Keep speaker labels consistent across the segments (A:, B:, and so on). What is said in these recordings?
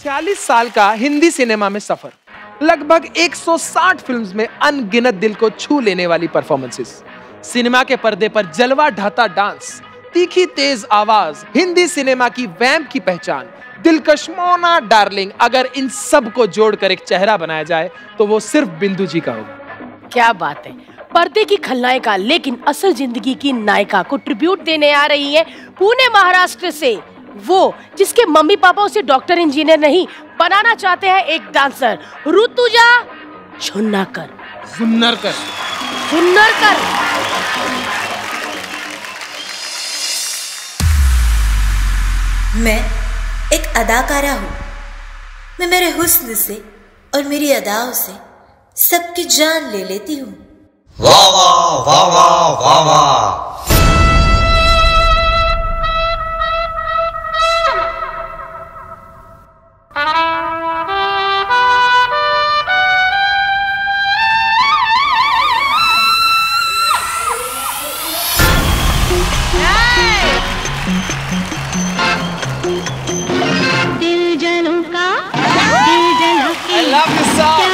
A: छियालीस साल का हिंदी सिनेमा में सफ़र। लगभग 160 फिल्म्स में अनगिनत दिल को छू लेने वाली परफॉर्मेंसेस। सिनेमा के पर्दे पर जलवा ढाता डांस, तीखी तेज आवाज़, हिंदी सिनेमा की वैम्प की पहचान, दिलकश मोना डार्लिंग, अगर इन सबको जोड़कर एक चेहरा बनाया जाए तो वो सिर्फ़ बिंदु जी का होगा।
B: क्या बात है। पर्दे की खलनायिका लेकिन असल ज़िंदगी की नायिका को ट्रिब्यूट देने आ रही है पुणे महाराष्ट्र से। वो जिसके मम्मी पापा उसे डॉक्टर इंजीनियर नहीं बनाना चाहते हैं एक डांसर ऋतुजा छुन्नाकर
A: सुन्नर कर
B: छुन्नरकर
C: मैं एक अदाकारा हूँ। मैं मेरे हुस्न से और मेरी अदाओं से सबकी जान ले लेती हूँ।
D: वाह वाह वाह वाह वाह वाह।
E: क्या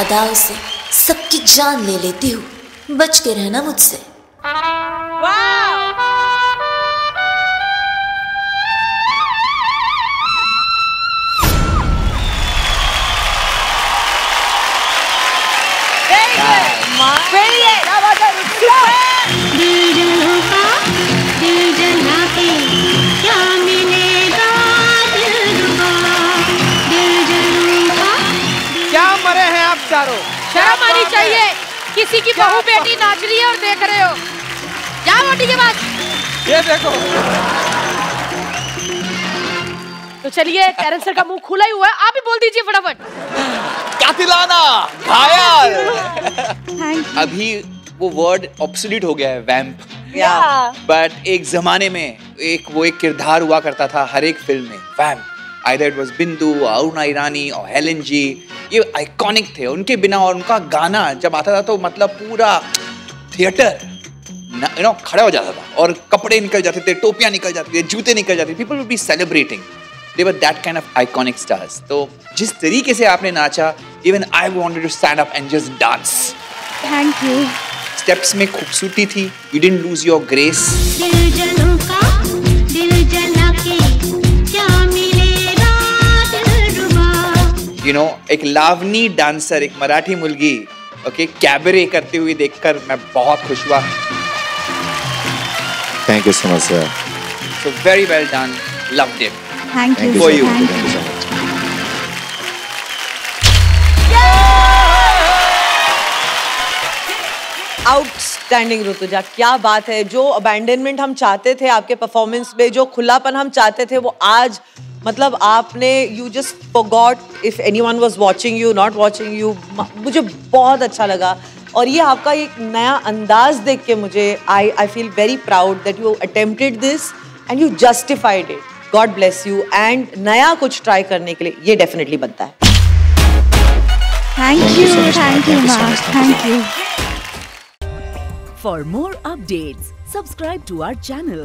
C: अदाओं से सबकी जान ले लेती हूँ। बच के रहना मुझसे।
B: किसी की बहू बेटी नाच रही है और देख रहे हो? जा रोटी के बाद
A: ये देखो।
B: तो चलिए कैरन सर का मुँह खुला ही हुआ है। आप ही बोल दीजिए फटाफट।
F: कातिलाना घायल। अभी वो वर्ड ऑब्सोल्यूट हो गया है वैम्प बट एक जमाने में एक वो एक किरदार हुआ करता था हर एक फ़िल्म में वैम्प आइदर इट वाज बिंदु अरुणा ईरानी और हेलन जी ये आइकॉनिक थे उनके बिना और उनका गाना जब आता था तो मतलब पूरा थिएटर यू नो खड़ा हो जाता था। और कपड़े निकल जाते थे टोपियाँ निकल जाती थी जूते निकल जाते थे people would be celebrating they were that kind of iconic stars तो जिस तरीके से आपने नाचा even I wanted to stand up and just dance
E: thank you
F: steps में खूबसूरती थी। You didn't lose your grace you know एक लावनी डांसर एक मराठी मुलगी ओके कैबरे करते हुए देखकर मैं बहुत खुश हुआ।
G: Thank you so much, sir.
F: So very well done loved it
E: thank you
G: you,
F: For
G: sir.
F: you.
G: Thank you
H: outstanding Rutuja क्या बात है? जो अबैंडनमेंट हम चाहते थे आपके परफॉर्मेंस में जो खुलापन हम चाहते थे वो आज मतलब आपने you just forgot if anyone was watching you not watching you मुझे बहुत अच्छा लगा। और ये आपका एक नया अंदाज देख के मुझे I I feel very proud that you attempted this and you justified it god bless you and नया कुछ ट्राई करने के लिए ये डेफिनेटली बनता है।
E: Thank you thank you thank you
G: For more updates, subscribe to our channel,